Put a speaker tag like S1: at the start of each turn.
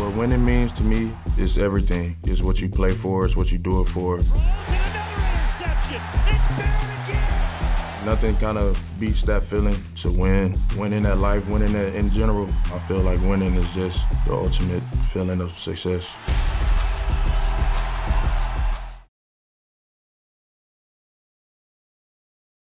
S1: What winning means to me is everything. It's what you play for, it's what you do it for. Nothing kind of beats that feeling to win. Winning at life, winning at, in general, I feel like winning is just the ultimate feeling of success.